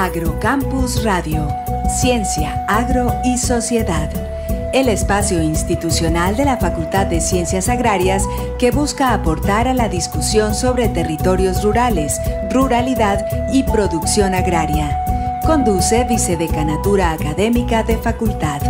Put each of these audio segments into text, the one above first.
Agrocampus Radio, Ciencia, Agro y Sociedad. El espacio institucional de la Facultad de Ciencias Agrarias que busca aportar a la discusión sobre territorios rurales, ruralidad y producción agraria. Conduce Vicedecanatura Académica de Facultad.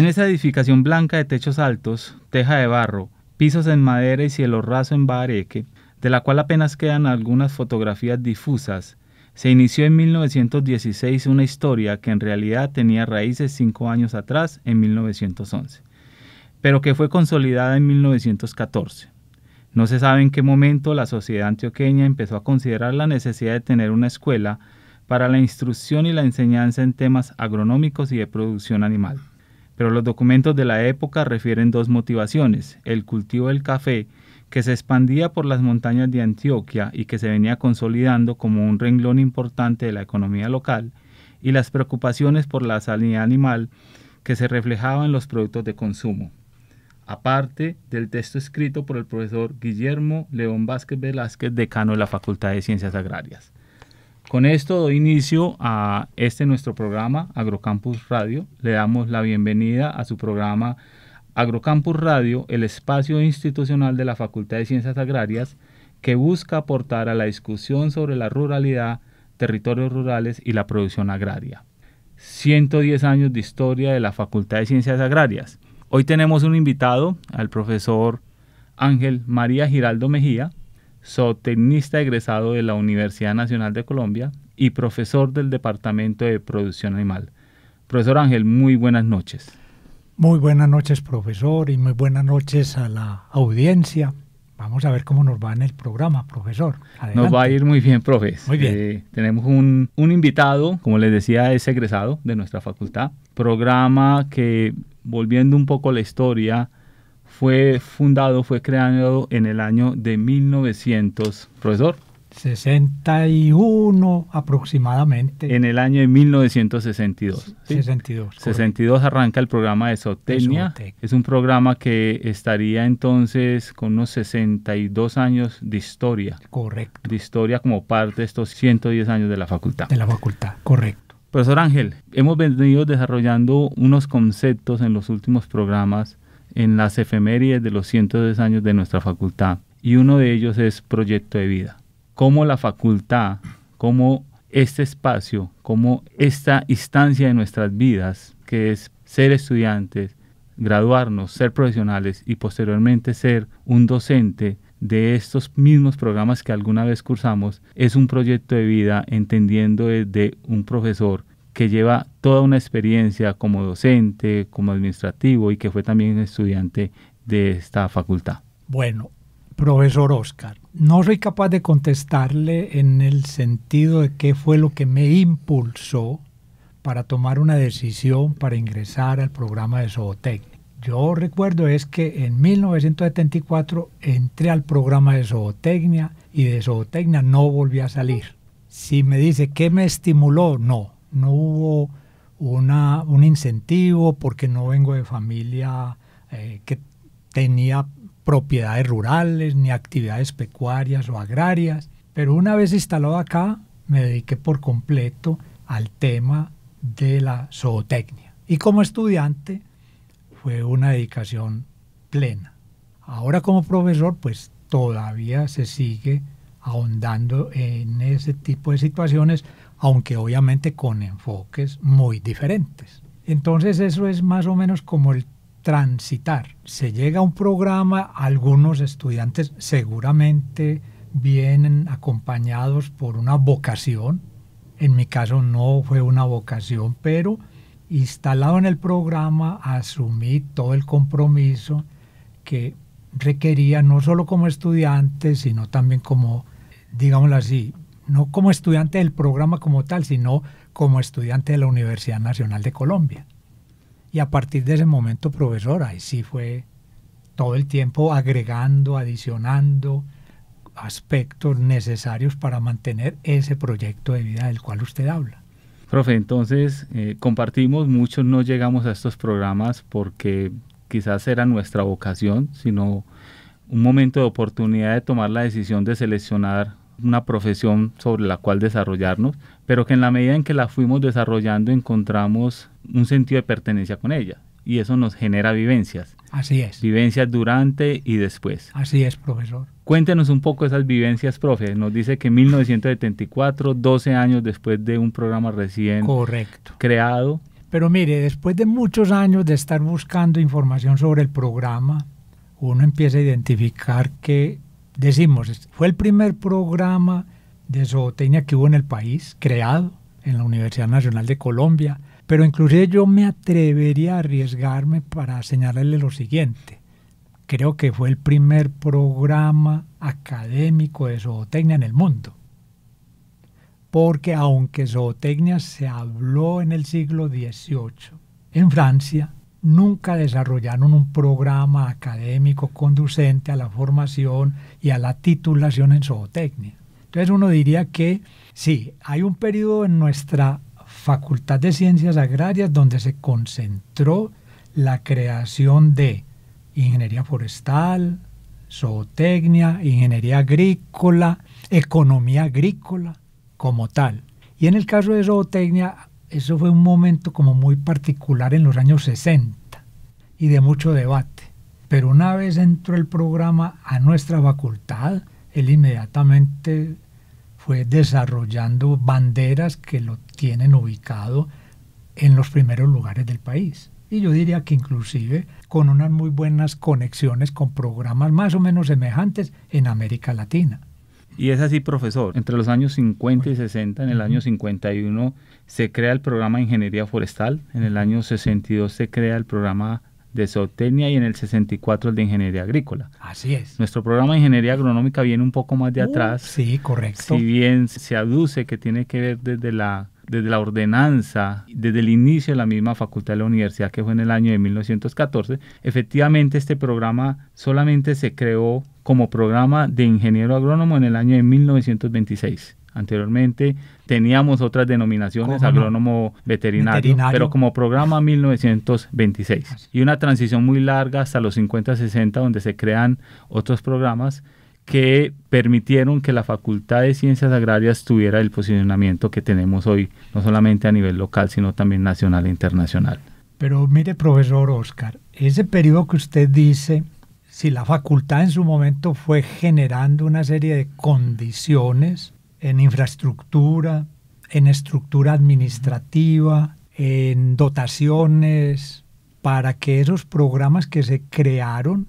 En esa edificación blanca de techos altos, teja de barro, pisos en madera y cielo raso en bareque, de la cual apenas quedan algunas fotografías difusas, se inició en 1916 una historia que en realidad tenía raíces cinco años atrás, en 1911, pero que fue consolidada en 1914. No se sabe en qué momento la sociedad antioqueña empezó a considerar la necesidad de tener una escuela para la instrucción y la enseñanza en temas agronómicos y de producción animal pero los documentos de la época refieren dos motivaciones, el cultivo del café, que se expandía por las montañas de Antioquia y que se venía consolidando como un renglón importante de la economía local, y las preocupaciones por la sanidad animal que se reflejaba en los productos de consumo. Aparte del texto escrito por el profesor Guillermo León Vázquez Velázquez, decano de la Facultad de Ciencias Agrarias. Con esto doy inicio a este nuestro programa Agrocampus Radio. Le damos la bienvenida a su programa Agrocampus Radio, el espacio institucional de la Facultad de Ciencias Agrarias que busca aportar a la discusión sobre la ruralidad, territorios rurales y la producción agraria. 110 años de historia de la Facultad de Ciencias Agrarias. Hoy tenemos un invitado, al profesor Ángel María Giraldo Mejía, zootecnista egresado de la Universidad Nacional de Colombia y profesor del Departamento de Producción Animal. Profesor Ángel, muy buenas noches. Muy buenas noches, profesor, y muy buenas noches a la audiencia. Vamos a ver cómo nos va en el programa, profesor. Nos va a ir muy bien, profe. Muy bien. Eh, tenemos un, un invitado, como les decía, es egresado de nuestra facultad. Programa que, volviendo un poco a la historia, fue fundado, fue creado en el año de 1900, profesor. 61 aproximadamente. En el año de 1962. 62. 62 arranca el programa de Zootecnia. Es un programa que estaría entonces con unos 62 años de historia. Correcto. De historia como parte de estos 110 años de la facultad. De la facultad, correcto. Profesor Ángel, hemos venido desarrollando unos conceptos en los últimos programas en las efemérides de los 110 años de nuestra facultad y uno de ellos es Proyecto de Vida. Cómo la facultad, cómo este espacio, cómo esta instancia de nuestras vidas, que es ser estudiantes, graduarnos, ser profesionales y posteriormente ser un docente de estos mismos programas que alguna vez cursamos, es un proyecto de vida entendiendo desde un profesor que lleva toda una experiencia como docente, como administrativo y que fue también estudiante de esta facultad. Bueno, profesor Oscar, no soy capaz de contestarle en el sentido de qué fue lo que me impulsó para tomar una decisión para ingresar al programa de zootecnia. Yo recuerdo es que en 1974 entré al programa de zootecnia y de zootecnia no volví a salir. Si me dice qué me estimuló, no, no hubo una, un incentivo porque no vengo de familia eh, que tenía propiedades rurales ni actividades pecuarias o agrarias, pero una vez instalado acá me dediqué por completo al tema de la zootecnia. Y como estudiante fue una dedicación plena. Ahora como profesor, pues todavía se sigue ahondando en ese tipo de situaciones, aunque obviamente con enfoques muy diferentes. Entonces eso es más o menos como el transitar. Se llega a un programa, algunos estudiantes seguramente vienen acompañados por una vocación. En mi caso no fue una vocación, pero instalado en el programa asumí todo el compromiso que requería no solo como estudiante, sino también como, digámoslo así, no como estudiante del programa como tal, sino como estudiante de la Universidad Nacional de Colombia. Y a partir de ese momento, profesor, ahí sí fue todo el tiempo agregando, adicionando aspectos necesarios para mantener ese proyecto de vida del cual usted habla. Profe, entonces eh, compartimos, muchos no llegamos a estos programas porque quizás era nuestra vocación, sino un momento de oportunidad de tomar la decisión de seleccionar una profesión sobre la cual desarrollarnos, pero que en la medida en que la fuimos desarrollando encontramos un sentido de pertenencia con ella y eso nos genera vivencias. Así es. Vivencias durante y después. Así es, profesor. Cuéntenos un poco esas vivencias, profe. Nos dice que en 1974, 12 años después de un programa recién Correcto. creado. Pero mire, después de muchos años de estar buscando información sobre el programa, uno empieza a identificar que, decimos, fue el primer programa de zootecnia que hubo en el país, creado en la Universidad Nacional de Colombia, pero inclusive yo me atrevería a arriesgarme para señalarle lo siguiente. Creo que fue el primer programa académico de zootecnia en el mundo. Porque aunque zootecnia se habló en el siglo XVIII en Francia, nunca desarrollaron un programa académico conducente a la formación y a la titulación en zootecnia. Entonces uno diría que sí, hay un periodo en nuestra Facultad de Ciencias Agrarias donde se concentró la creación de ingeniería forestal, zootecnia, ingeniería agrícola, economía agrícola como tal. Y en el caso de zootecnia, eso fue un momento como muy particular en los años 60 y de mucho debate. Pero una vez entró el programa a nuestra facultad, él inmediatamente fue desarrollando banderas que lo tienen ubicado en los primeros lugares del país. Y yo diría que inclusive con unas muy buenas conexiones con programas más o menos semejantes en América Latina. Y es así, profesor. Entre los años 50 y 60, en el año 51 se crea el programa de Ingeniería Forestal, en el año 62 se crea el programa de zootecnia y en el 64 el de ingeniería agrícola. Así es. Nuestro programa de ingeniería agronómica viene un poco más de uh, atrás. sí, correcto. Si bien se aduce que tiene que ver desde la desde la ordenanza, desde el inicio de la misma facultad de la universidad que fue en el año de 1914, efectivamente este programa solamente se creó como programa de ingeniero agrónomo en el año de 1926. Anteriormente teníamos otras denominaciones, agrónomo veterinario, pero como programa 1926. Y una transición muy larga hasta los 50-60 donde se crean otros programas que permitieron que la Facultad de Ciencias Agrarias tuviera el posicionamiento que tenemos hoy, no solamente a nivel local, sino también nacional e internacional. Pero mire, profesor Oscar, ese periodo que usted dice, si la facultad en su momento fue generando una serie de condiciones en infraestructura, en estructura administrativa, en dotaciones, para que esos programas que se crearon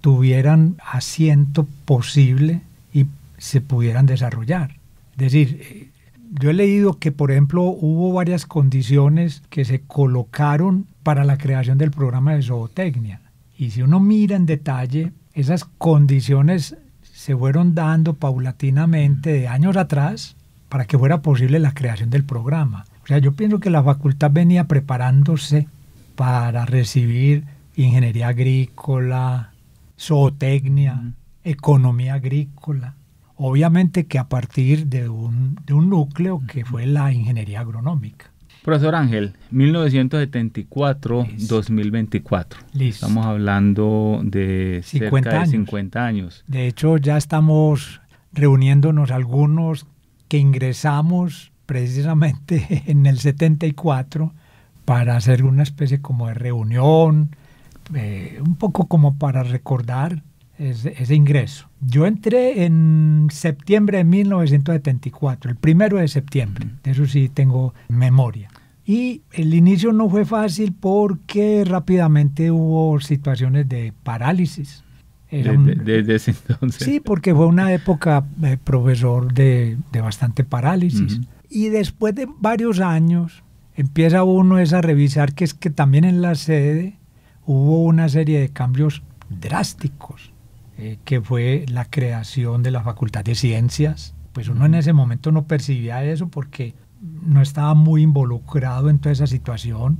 tuvieran asiento posible y se pudieran desarrollar. Es decir, yo he leído que, por ejemplo, hubo varias condiciones que se colocaron para la creación del programa de zootecnia. Y si uno mira en detalle, esas condiciones se fueron dando paulatinamente de años atrás para que fuera posible la creación del programa. O sea, yo pienso que la facultad venía preparándose para recibir ingeniería agrícola, zootecnia, economía agrícola. Obviamente que a partir de un, de un núcleo que fue la ingeniería agronómica. Profesor Ángel, 1974-2024. Estamos hablando de 50 cerca de 50 años. De hecho, ya estamos reuniéndonos algunos que ingresamos precisamente en el 74 para hacer una especie como de reunión, eh, un poco como para recordar ese, ingreso. Yo entré en septiembre de 1974, el primero de septiembre, de eso sí tengo memoria. Y el inicio no fue fácil porque rápidamente hubo situaciones de parálisis. Desde, ese entonces. Sí, porque fue una época, eh, profesor, de, bastante parálisis. Y después de varios años, empieza uno a revisar que es que también en la sede hubo una serie de cambios drásticos, eh, que fue la creación de la Facultad de Ciencias. Pues uno en ese momento no percibía eso porque no estaba muy involucrado en toda esa situación,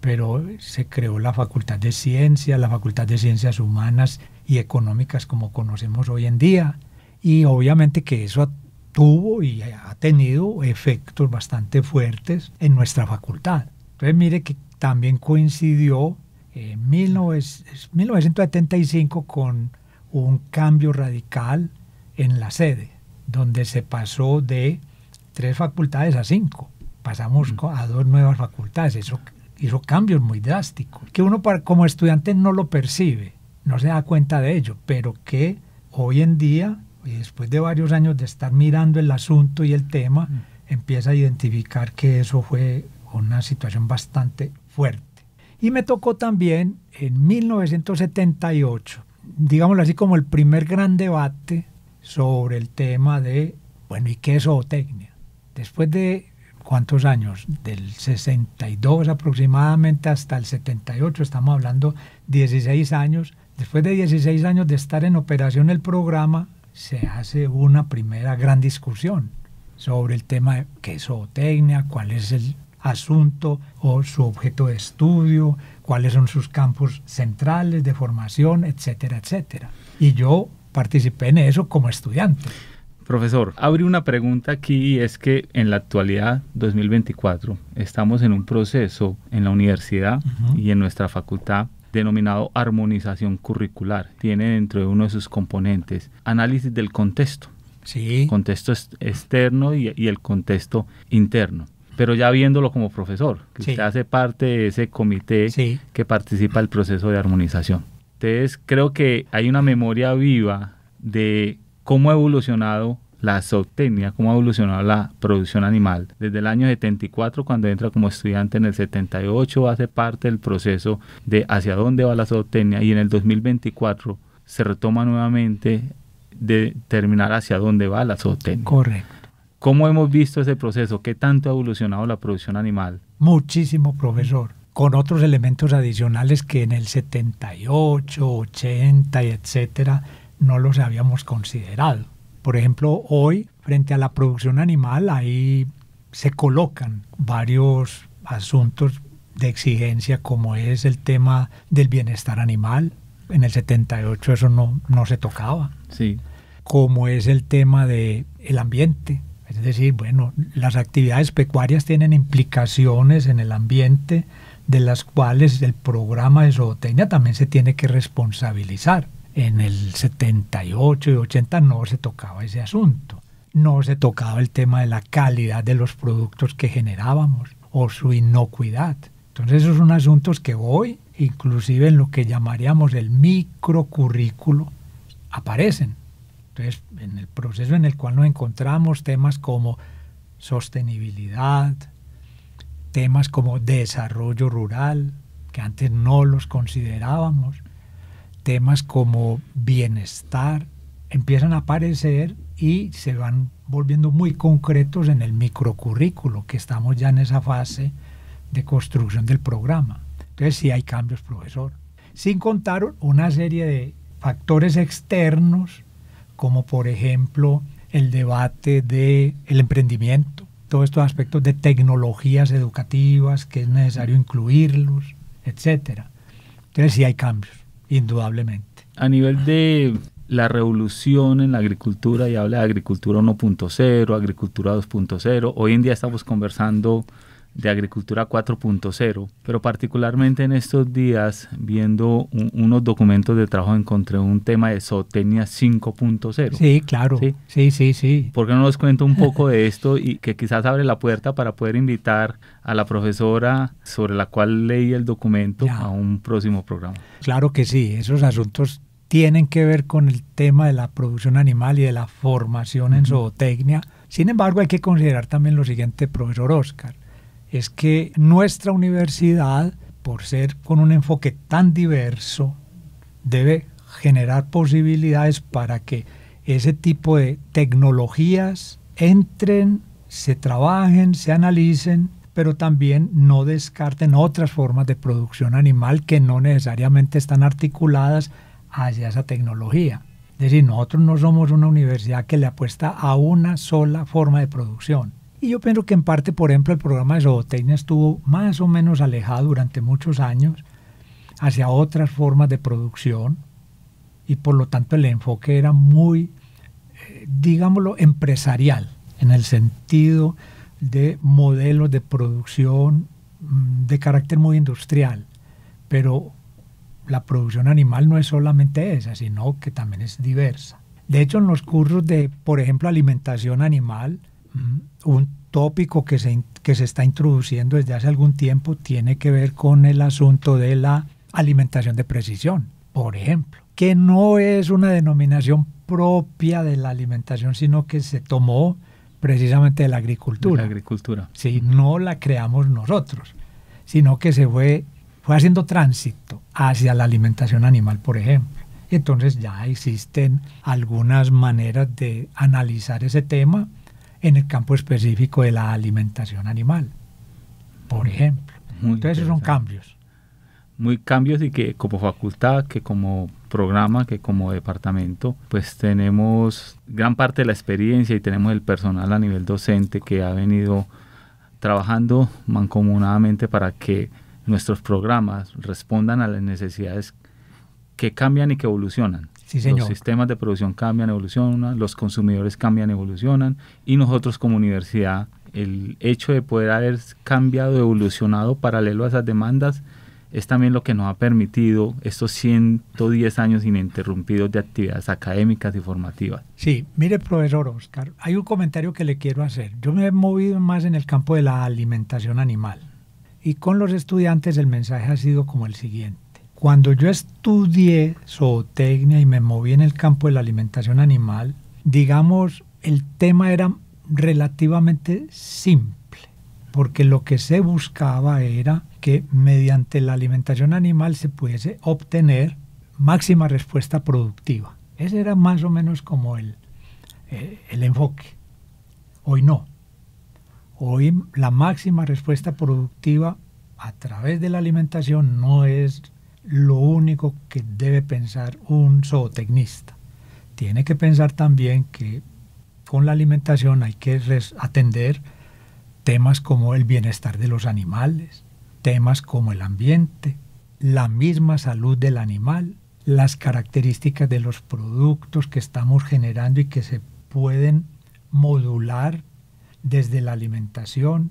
pero se creó la Facultad de Ciencias, la Facultad de Ciencias Humanas y Económicas como conocemos hoy en día. Y obviamente que eso tuvo y ha tenido efectos bastante fuertes en nuestra facultad. Entonces mire que también coincidió en 1975 con un cambio radical en la sede, donde se pasó de tres facultades a cinco. Pasamos mm. a dos nuevas facultades. Eso hizo cambios muy drásticos, que uno como estudiante no lo percibe, no se da cuenta de ello, pero que hoy en día, y después de varios años de estar mirando el asunto y el tema, mm. empieza a identificar que eso fue una situación bastante fuerte. Y me tocó también en 1978, digámoslo así como el primer gran debate sobre el tema de, bueno, ¿y qué es zootecnia? Después de cuántos años, del 62 aproximadamente hasta el 78, estamos hablando 16 años, después de 16 años de estar en operación el programa, se hace una primera gran discusión sobre el tema de qué es zootecnia, cuál es el asunto o su objeto de estudio, cuáles son sus campos centrales de formación, etcétera, etcétera. Y yo participé en eso como estudiante. Profesor, abre una pregunta aquí es que en la actualidad 2024 estamos en un proceso en la universidad y en nuestra facultad denominado armonización curricular. Tiene dentro de uno de sus componentes análisis del contexto. Sí. Contexto externo y, el contexto interno. Pero ya viéndolo como profesor, que usted hace parte de ese comité que participa del proceso de armonización. Entonces creo que hay una memoria viva de cómo ha evolucionado la zootecnia, cómo ha evolucionado la producción animal. Desde el año 74, cuando entra como estudiante, en el 78 hace parte del proceso de hacia dónde va la zootecnia y en el 2024 se retoma nuevamente de determinar hacia dónde va la zootecnia. Correcto. ¿Cómo hemos visto ese proceso? ¿Qué tanto ha evolucionado la producción animal? Muchísimo, profesor con otros elementos adicionales que en el 78, 80 y etcétera no los habíamos considerado. Por ejemplo, hoy, frente a la producción animal, ahí se colocan varios asuntos de exigencia, como es el tema del bienestar animal. En el 78 eso no, no se tocaba. Sí. Como es el tema del el ambiente. Es decir, bueno, las actividades pecuarias tienen implicaciones en el ambiente de las cuales el programa de zootecnia también se tiene que responsabilizar. En el 78 y 80 no se tocaba ese asunto. No se tocaba el tema de la calidad de los productos que generábamos o su inocuidad. Entonces esos son asuntos que hoy, inclusive en lo que llamaríamos el microcurrículo, aparecen. Entonces, en el proceso en el cual nos encontramos temas como sostenibilidad, temas como desarrollo rural, que antes no los considerábamos, temas como bienestar empiezan a aparecer y se van volviendo muy concretos en el microcurrículo, que estamos ya en esa fase de construcción del programa. Entonces sí hay cambios, profesor. Sin contar una serie de factores externos, como por ejemplo el debate del el emprendimiento, todos estos aspectos de tecnologías educativas que es necesario incluirlos, etc. Entonces sí hay cambios indudablemente. A nivel de la revolución en la agricultura y habla de agricultura 1.0, agricultura 2.0, hoy en día estamos conversando de Agricultura 4.0, pero particularmente en estos días, viendo unos documentos de trabajo, encontré un tema de zootecnia 5.0. Sí, claro. ¿Sí? sí, sí, sí. ¿Por qué no nos cuenta un poco de esto y que quizás abre la puerta para poder invitar a la profesora sobre la cual leí el documento a un próximo programa? Claro que sí, esos asuntos tienen que ver con el tema de la producción animal y de la formación en zootecnia. Sin embargo, hay que considerar también lo siguiente, profesor Oscar es que nuestra universidad, por ser con un enfoque tan diverso, debe generar posibilidades para que ese tipo de tecnologías entren, se trabajen, se analicen, pero también no descarten otras formas de producción animal que no necesariamente están articuladas hacia esa tecnología. Es decir, nosotros no somos una universidad que le apuesta a una sola forma de producción. Y yo pienso que en parte, por ejemplo, el programa de zootecnia estuvo más o menos alejado durante muchos años hacia otras formas de producción y por lo tanto el enfoque era muy, eh, digámoslo, empresarial, en el sentido de modelos de producción mm, de carácter muy industrial. Pero la producción animal no es solamente esa, sino que también es diversa. De hecho, en los cursos de, por ejemplo, alimentación animal, un tópico que se, que se está introduciendo desde hace algún tiempo tiene que ver con el asunto de la alimentación de precisión, por ejemplo, que no es una denominación propia de la alimentación, sino que se tomó precisamente de la agricultura. la agricultura. Sí, no la creamos nosotros, sino que se fue, fue haciendo tránsito hacia la alimentación animal, por ejemplo. Entonces ya existen algunas maneras de analizar ese tema en el campo específico de la alimentación animal, por ejemplo. Entonces esos son cambios. Muy cambios y que como facultad, que como programa, que como departamento, pues tenemos gran parte de la experiencia y tenemos el personal a nivel docente que ha venido trabajando mancomunadamente para que nuestros programas respondan a las necesidades que cambian y que evolucionan. Los sistemas de producción cambian, evolucionan, los consumidores cambian, evolucionan y nosotros como universidad, el hecho de poder haber cambiado, evolucionado paralelo a esas demandas, es también lo que nos ha permitido estos 110 años ininterrumpidos de actividades académicas y formativas. Sí, mire, profesor Oscar, hay un comentario que le quiero hacer. Yo me he movido más en el campo de la alimentación animal y con los estudiantes el mensaje ha sido como el siguiente. Cuando yo estudié zootecnia y me moví en el campo de la alimentación animal, digamos, el tema era relativamente simple, porque lo que se buscaba era que mediante la alimentación animal se pudiese obtener máxima respuesta productiva. Ese era más o menos como el, eh, el enfoque. Hoy no. Hoy la máxima respuesta productiva a través de la alimentación no es lo único que debe pensar un zootecnista. Tiene que pensar también que con la alimentación hay que atender temas como el bienestar de los animales, temas como el ambiente, la misma salud del animal, las características de los productos que estamos generando y que se pueden modular desde la alimentación,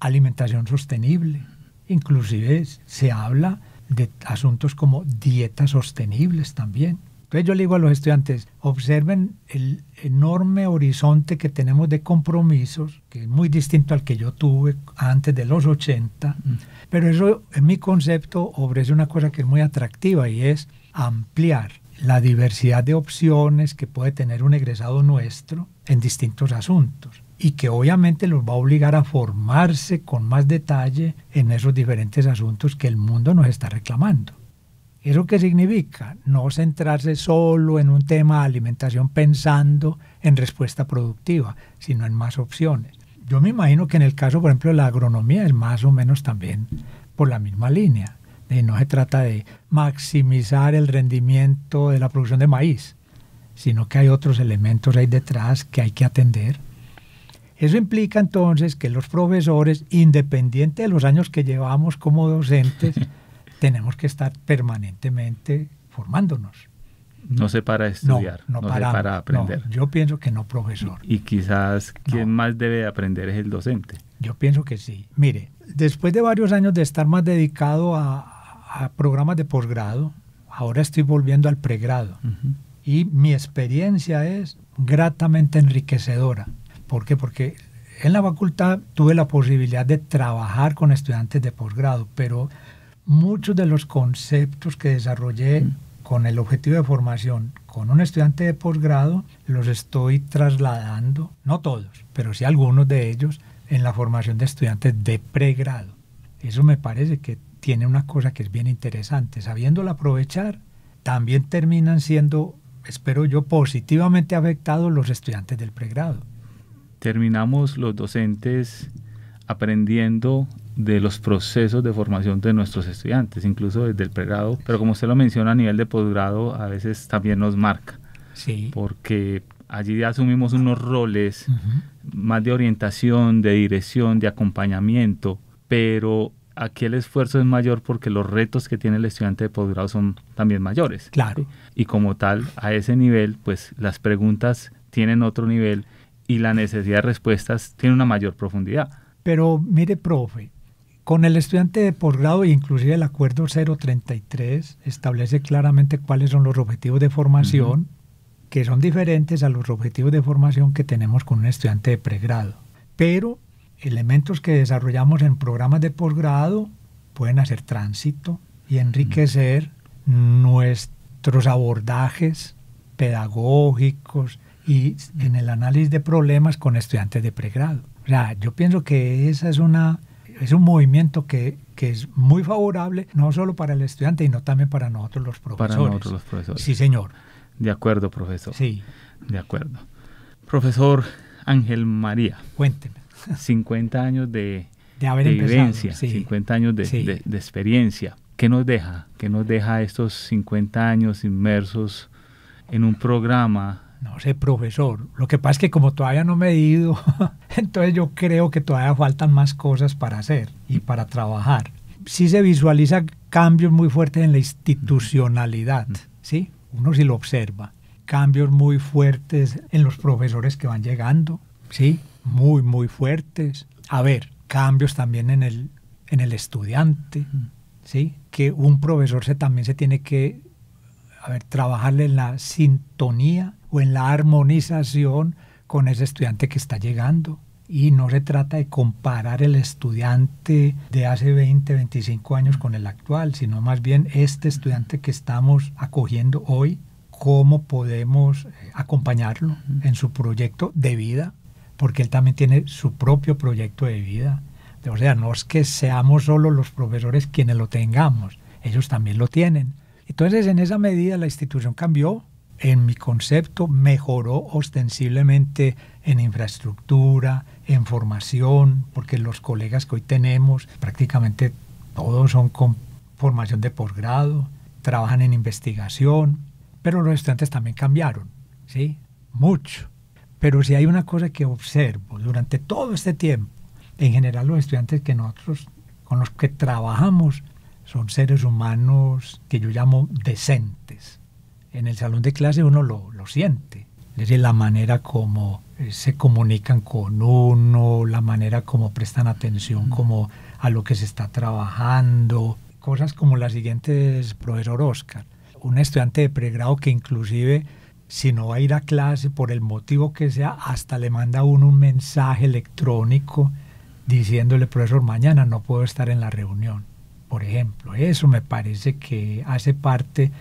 alimentación sostenible. Inclusive se habla de asuntos como dietas sostenibles también. Entonces yo le digo a los estudiantes, observen el enorme horizonte que tenemos de compromisos, que es muy distinto al que yo tuve antes de los 80, mm. pero eso en mi concepto ofrece una cosa que es muy atractiva y es ampliar la diversidad de opciones que puede tener un egresado nuestro en distintos asuntos y que obviamente los va a obligar a formarse con más detalle en esos diferentes asuntos que el mundo nos está reclamando. ¿Eso qué significa? No centrarse solo en un tema de alimentación pensando en respuesta productiva, sino en más opciones. Yo me imagino que en el caso, por ejemplo, de la agronomía es más o menos también por la misma línea. no se trata de maximizar el rendimiento de la producción de maíz, sino que hay otros elementos ahí detrás que hay que atender eso implica entonces que los profesores, independiente de los años que llevamos como docentes, tenemos que estar permanentemente formándonos. No se para estudiar, no, se para aprender. yo pienso que no, profesor. Y, quizás quien más debe aprender es el docente. Yo pienso que sí. Mire, después de varios años de estar más dedicado a, programas de posgrado, ahora estoy volviendo al pregrado. Y mi experiencia es gratamente enriquecedora. ¿Por qué? Porque en la facultad tuve la posibilidad de trabajar con estudiantes de posgrado, pero muchos de los conceptos que desarrollé con el objetivo de formación con un estudiante de posgrado los estoy trasladando, no todos, pero sí algunos de ellos, en la formación de estudiantes de pregrado. Eso me parece que tiene una cosa que es bien interesante. Sabiéndolo aprovechar, también terminan siendo, espero yo, positivamente afectados los estudiantes del pregrado terminamos los docentes aprendiendo de los procesos de formación de nuestros estudiantes, incluso desde el pregrado, pero como usted lo menciona a nivel de posgrado, a veces también nos marca, sí. porque allí asumimos unos roles más de orientación, de dirección, de acompañamiento, pero aquí el esfuerzo es mayor porque los retos que tiene el estudiante de posgrado son también mayores. Claro. Y como tal, a ese nivel, pues las preguntas tienen otro nivel y la necesidad de respuestas tiene una mayor profundidad. Pero mire, profe, con el estudiante de posgrado e inclusive el acuerdo 033 establece claramente cuáles son los objetivos de formación, que son diferentes a los objetivos de formación que tenemos con un estudiante de pregrado. Pero elementos que desarrollamos en programas de posgrado pueden hacer tránsito y enriquecer nuestros abordajes pedagógicos, y en el análisis de problemas con estudiantes de pregrado. O sea, yo pienso que esa es una es un movimiento que, que, es muy favorable, no solo para el estudiante, sino también para nosotros los profesores. Para nosotros los profesores. Sí, señor. De acuerdo, profesor. Sí. De acuerdo. Profesor Ángel María. Cuénteme. 50 años de, de, haber vivencia, 50 años de, de, de, experiencia. ¿Qué nos deja? ¿Qué nos deja estos 50 años inmersos en un programa no sé, profesor. Lo que pasa es que como todavía no me he ido, entonces yo creo que todavía faltan más cosas para hacer y para trabajar. Sí se visualiza cambios muy fuertes en la institucionalidad, ¿sí? Uno sí lo observa. Cambios muy fuertes en los profesores que van llegando, ¿sí? Muy, muy fuertes. A ver, cambios también en el, en el estudiante, ¿sí? Que un profesor se, también se tiene que, a ver, trabajarle en la sintonía o en la armonización con ese estudiante que está llegando. Y no se trata de comparar el estudiante de hace 20, 25 años con el actual, sino más bien este estudiante que estamos acogiendo hoy, cómo podemos eh, acompañarlo en su proyecto de vida, porque él también tiene su propio proyecto de vida. O sea, no es que seamos solo los profesores quienes lo tengamos, ellos también lo tienen. Entonces, en esa medida la institución cambió, en mi concepto, mejoró ostensiblemente en infraestructura, en formación, porque los colegas que hoy tenemos prácticamente todos son con formación de posgrado, trabajan en investigación, pero los estudiantes también cambiaron, ¿sí? Mucho. Pero si hay una cosa que observo durante todo este tiempo, en general los estudiantes que nosotros con los que trabajamos son seres humanos que yo llamo decentes en el salón de clase uno lo, siente. Es decir, la manera como eh, se comunican con uno, la manera como prestan atención como a lo que se está trabajando, cosas como las siguientes, profesor Oscar. Un estudiante de pregrado que inclusive si no va a ir a clase por el motivo que sea, hasta le manda uno un mensaje electrónico diciéndole, profesor, mañana no puedo estar en la reunión. Por ejemplo, eso me parece que hace parte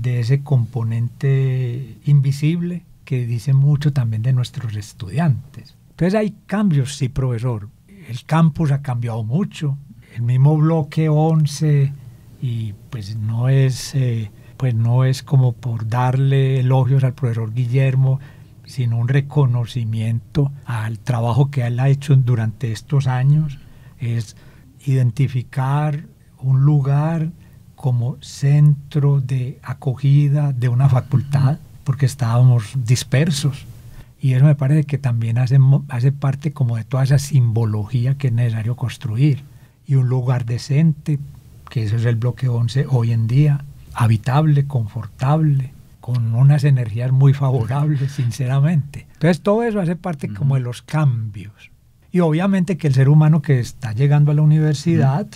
de ese componente invisible que dice mucho también de nuestros estudiantes. Entonces hay cambios, sí, profesor. El campus ha cambiado mucho. El mismo bloque 11 y pues no es, eh, pues no es como por darle elogios al profesor Guillermo, sino un reconocimiento al trabajo que él ha hecho durante estos años. Es identificar un lugar como centro de acogida de una facultad, porque estábamos dispersos. Y eso me parece que también hace, hace parte como de toda esa simbología que es necesario construir. Y un lugar decente, que eso es el bloque 11 hoy en día, habitable, confortable, con unas energías muy favorables, sinceramente. Entonces todo eso hace parte como de los cambios. Y obviamente que el ser humano que está llegando a la universidad,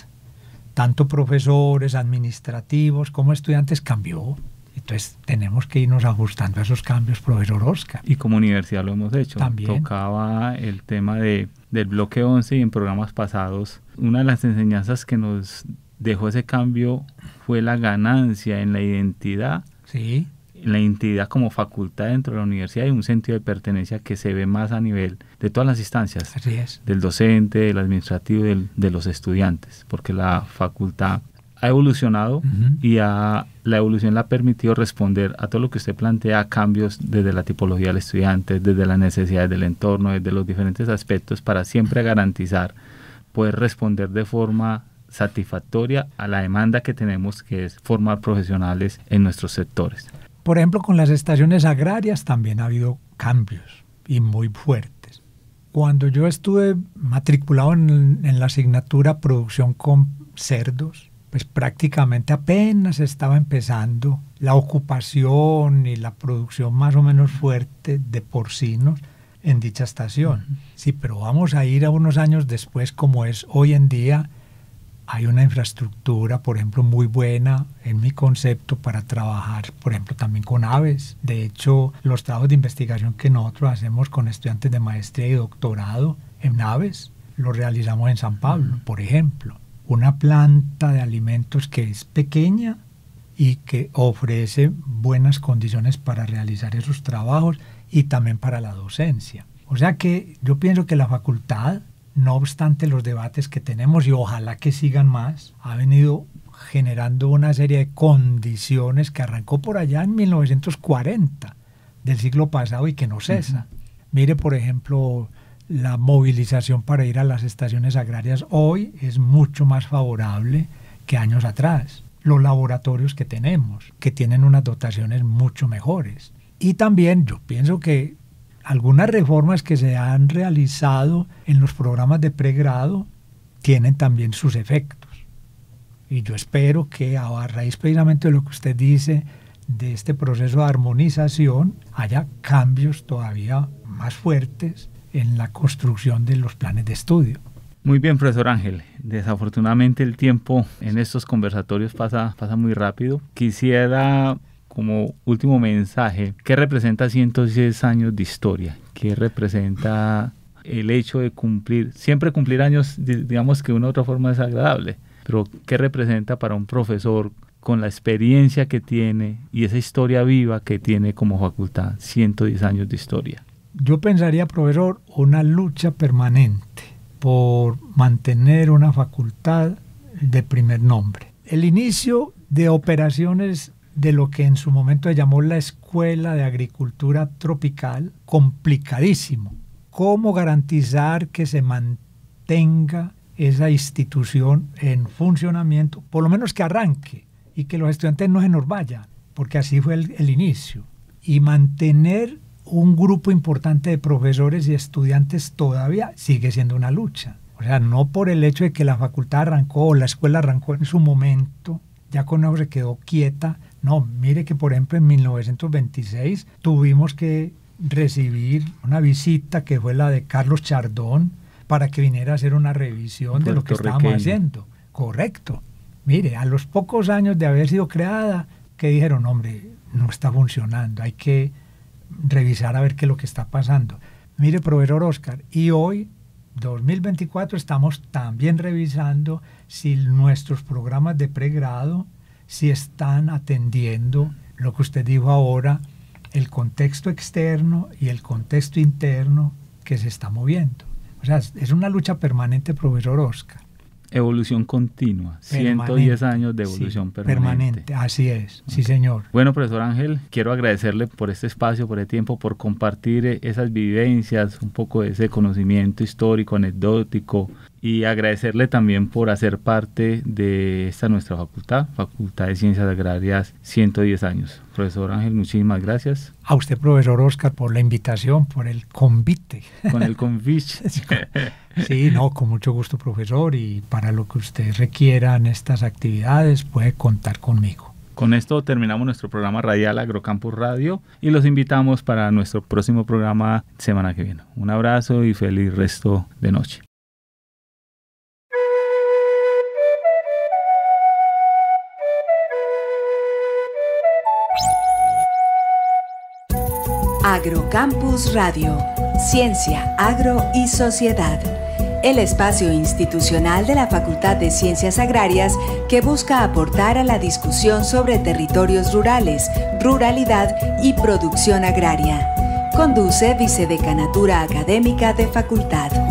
tanto profesores, administrativos como estudiantes, cambió. Entonces tenemos que irnos ajustando a esos cambios, profesor Oscar. Y como universidad lo hemos hecho. También. Tocaba el tema de, del bloque 11 y en programas pasados. Una de las enseñanzas que nos dejó ese cambio fue la ganancia en la identidad. Sí. La identidad como facultad dentro de la universidad y un sentido de pertenencia que se ve más a nivel de todas las instancias. Así es. Del docente, del administrativo y de los estudiantes. Porque la facultad ha evolucionado y la evolución le ha permitido responder a todo lo que usted plantea, cambios desde la tipología del estudiante, desde las necesidades del entorno, desde los diferentes aspectos, para siempre garantizar poder responder de forma satisfactoria a la demanda que tenemos, que es formar profesionales en nuestros sectores. Por ejemplo, con las estaciones agrarias también ha habido cambios y muy fuertes. Cuando yo estuve matriculado en, en la asignatura producción con cerdos, pues prácticamente apenas estaba empezando la ocupación y la producción más o menos fuerte de porcinos en dicha estación. Sí, pero vamos a ir a unos años después como es hoy en día. Hay una infraestructura, por ejemplo, muy buena en mi concepto para trabajar, por ejemplo, también con aves. De hecho, los trabajos de investigación que nosotros hacemos con estudiantes de maestría y doctorado en aves, los realizamos en San Pablo, por ejemplo una planta de alimentos que es pequeña y que ofrece buenas condiciones para realizar esos trabajos y también para la docencia. O sea que yo pienso que la facultad, no obstante los debates que tenemos y ojalá que sigan más, ha venido generando una serie de condiciones que arrancó por allá en 1940 del siglo pasado y que no cesa. Mire, por ejemplo, la movilización para ir a las estaciones agrarias hoy es mucho más favorable que años atrás. Los laboratorios que tenemos, que tienen unas dotaciones mucho mejores. Y también yo pienso que algunas reformas que se han realizado en los programas de pregrado tienen también sus efectos. Y yo espero que a raíz precisamente de lo que usted dice, de este proceso de armonización, haya cambios todavía más fuertes en la construcción de los planes de estudio. Muy bien, profesor Ángel. Desafortunadamente el tiempo en estos conversatorios pasa, pasa muy rápido. Quisiera, como último mensaje, ¿qué representa 110 años de historia? ¿Qué representa el hecho de cumplir, siempre cumplir años, digamos que de una otra forma es agradable, pero ¿qué representa para un profesor con la experiencia que tiene y esa historia viva que tiene como facultad, 110 años de historia? yo pensaría, profesor, una lucha permanente por mantener una facultad de primer nombre. El inicio de operaciones de lo que en su momento se llamó la Escuela de Agricultura Tropical, complicadísimo. ¿Cómo garantizar que se mantenga esa institución en funcionamiento, por lo menos que arranque y que los estudiantes no se nos vayan, porque así fue el, el inicio? Y mantener un grupo importante de profesores y estudiantes todavía sigue siendo una lucha. O sea, no por el hecho de que la facultad arrancó o la escuela arrancó en su momento, ya con eso se quedó quieta. No, mire que por ejemplo en 1926 tuvimos que recibir una visita que fue la de Carlos Chardón para que viniera a hacer una revisión de lo que estábamos haciendo. Correcto. Mire, a los pocos años de haber sido creada, que dijeron, hombre, no está funcionando, hay que revisar a ver qué es lo que está pasando. Mire, profesor Oscar, y hoy, 2024, estamos también revisando si nuestros programas de pregrado, si están atendiendo lo que usted dijo ahora, el contexto externo y el contexto interno que se está moviendo. O sea, es una lucha permanente, profesor Oscar. Evolución continua, 110 años de evolución permanente. Permanente, así es, sí señor. Bueno, profesor Ángel, quiero agradecerle por este espacio, por el tiempo, por compartir eh, esas vivencias, un poco de ese conocimiento histórico, anecdótico, y agradecerle también por hacer parte de esta nuestra facultad, Facultad de Ciencias Agrarias, 110 años. Profesor Ángel, muchísimas gracias. A usted, profesor Oscar, por la invitación, por el convite. Con el convite. sí, no, con mucho gusto, profesor, y para lo que usted requiera en estas actividades puede contar conmigo Con esto terminamos nuestro programa radial Agrocampus Radio y los invitamos para nuestro próximo programa semana que viene. Un abrazo y feliz resto de noche. Agrocampus Radio, Ciencia, Agro y Sociedad. El espacio institucional de la Facultad de Ciencias Agrarias que busca aportar a la discusión sobre territorios rurales, ruralidad y producción agraria. Conduce Vicedecanatura Académica de Facultad.